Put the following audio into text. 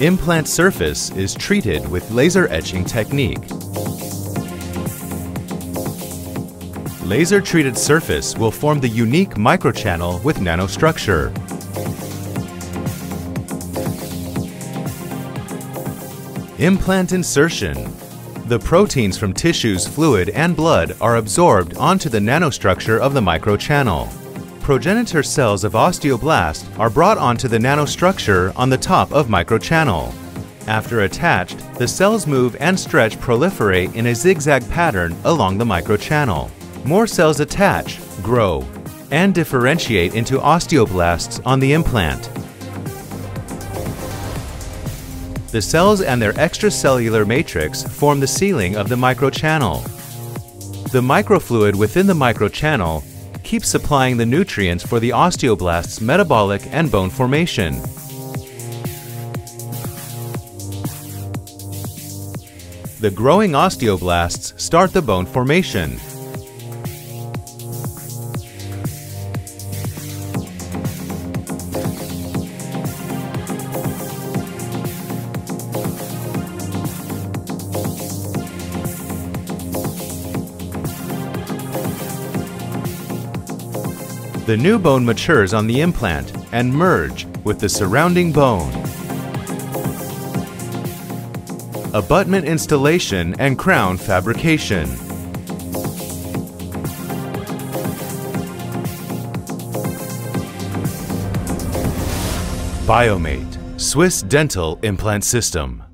Implant surface is treated with laser etching technique. Laser-treated surface will form the unique microchannel with nanostructure. Implant insertion. The proteins from tissues, fluid, and blood are absorbed onto the nanostructure of the microchannel. Progenitor cells of osteoblast are brought onto the nanostructure on the top of microchannel. After attached, the cells move and stretch proliferate in a zigzag pattern along the microchannel. More cells attach, grow, and differentiate into osteoblasts on the implant. The cells and their extracellular matrix form the ceiling of the microchannel. The microfluid within the microchannel keeps supplying the nutrients for the osteoblast's metabolic and bone formation. The growing osteoblasts start the bone formation. The new bone matures on the implant and merge with the surrounding bone. Abutment installation and crown fabrication. Biomate, Swiss Dental Implant System.